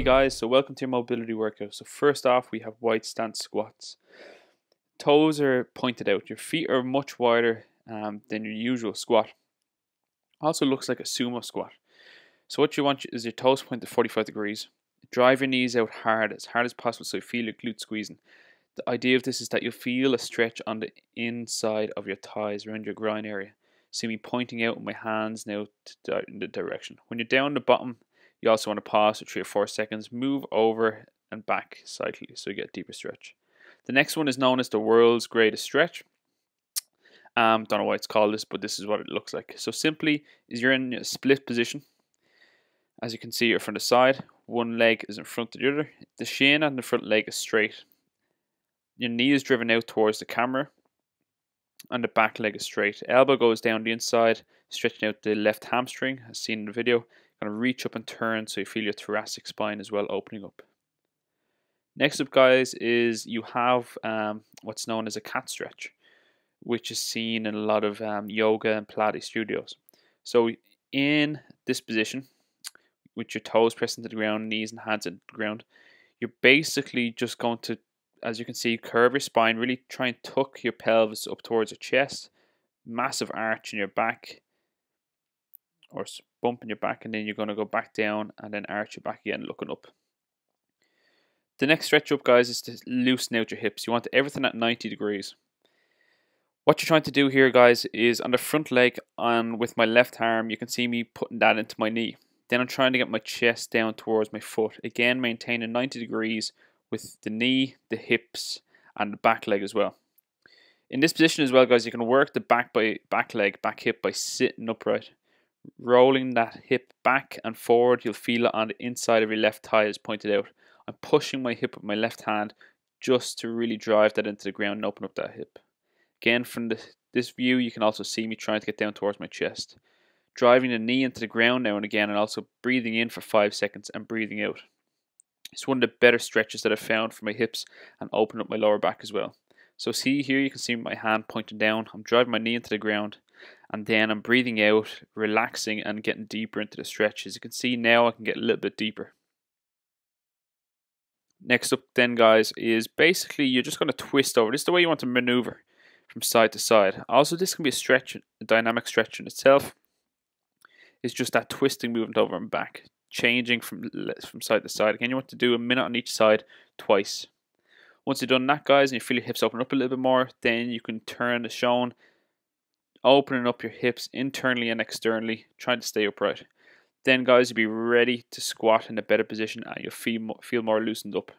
Hey guys, so welcome to your mobility workout. So first off, we have wide stance squats. Toes are pointed out. Your feet are much wider um, than your usual squat. Also looks like a sumo squat. So what you want is your toes pointed 45 degrees. Drive your knees out hard, as hard as possible, so you feel your glute squeezing. The idea of this is that you'll feel a stretch on the inside of your thighs, around your groin area. See me pointing out with my hands now in the direction. When you're down the bottom, you also want to pause for three or four seconds, move over and back slightly so you get deeper stretch. The next one is known as the world's greatest stretch. Um, don't know why it's called this, but this is what it looks like. So simply is you're in a split position. As you can see, you're from the side. One leg is in front of the other. The shin and the front leg is straight. Your knee is driven out towards the camera, and the back leg is straight. Elbow goes down the inside, stretching out the left hamstring, as seen in the video. Gonna reach up and turn so you feel your thoracic spine as well opening up. Next up, guys, is you have um, what's known as a cat stretch, which is seen in a lot of um, yoga and Pilates studios. So, in this position, with your toes pressed into the ground, knees and hands into the ground, you're basically just going to, as you can see, curve your spine, really try and tuck your pelvis up towards your chest, massive arch in your back, or bump in your back, and then you're going to go back down and then arch your back again, looking up. The next stretch up, guys, is to loosen out your hips. You want everything at 90 degrees. What you're trying to do here, guys, is on the front leg and with my left arm, you can see me putting that into my knee. Then I'm trying to get my chest down towards my foot. Again, maintaining 90 degrees with the knee, the hips, and the back leg as well. In this position as well, guys, you can work the back by back leg, back hip by sitting upright rolling that hip back and forward. You'll feel it on the inside of your left thigh as pointed out. I'm pushing my hip with my left hand just to really drive that into the ground and open up that hip. Again, from the, this view, you can also see me trying to get down towards my chest. Driving the knee into the ground now and again, and also breathing in for five seconds and breathing out. It's one of the better stretches that I've found for my hips and open up my lower back as well. So see here, you can see my hand pointing down. I'm driving my knee into the ground and then I'm breathing out, relaxing and getting deeper into the stretch. As you can see now, I can get a little bit deeper. Next up then, guys, is basically you're just going to twist over. This is the way you want to maneuver from side to side. Also, this can be a stretch, a dynamic stretch in itself. It's just that twisting movement over and back, changing from, from side to side. Again, you want to do a minute on each side twice. Once you've done that, guys, and you feel your hips open up a little bit more, then you can turn the shown opening up your hips internally and externally, trying to stay upright. Then, guys, you'll be ready to squat in a better position and you'll feel, feel more loosened up.